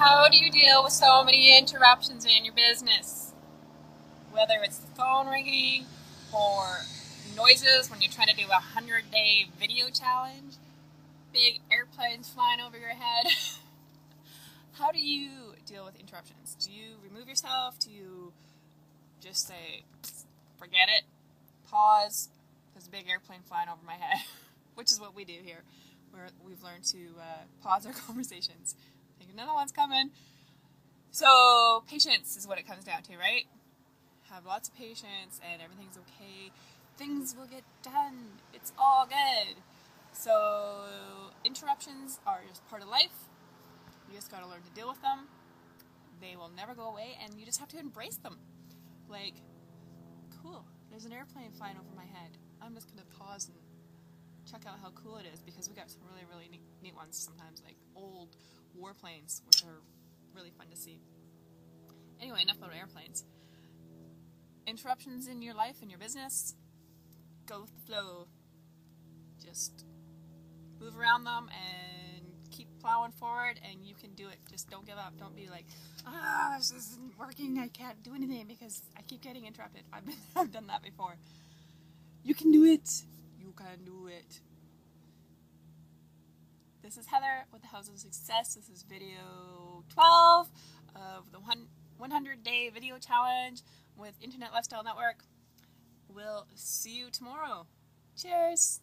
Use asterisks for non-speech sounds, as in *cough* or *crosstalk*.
How do you deal with so many interruptions in your business? Whether it's the phone ringing or noises when you're trying to do a 100 day video challenge, big airplanes flying over your head. *laughs* How do you deal with interruptions? Do you remove yourself? Do you just say, forget it, pause, there's a big airplane flying over my head, *laughs* which is what we do here, where we've learned to uh, pause our *laughs* conversations. Think another one's coming. So, patience is what it comes down to, right? Have lots of patience and everything's okay. Things will get done. It's all good. So, interruptions are just part of life. You just gotta learn to deal with them. They will never go away, and you just have to embrace them. Like, cool, there's an airplane flying over my head. I'm just gonna pause and check out how cool it is because we got some really, really neat, neat ones sometimes, like old warplanes, which are really fun to see. Anyway, enough about airplanes. Interruptions in your life and your business, go with the flow. Just move around them and keep plowing forward, and you can do it. Just don't give up. Don't be like, ah, this isn't working. I can't do anything because I keep getting interrupted. I've, been, *laughs* I've done that before. You can do it. You can do it. This is Heather with the Housewives of Success. This is video 12 of the 100 day video challenge with Internet Lifestyle Network. We'll see you tomorrow. Cheers!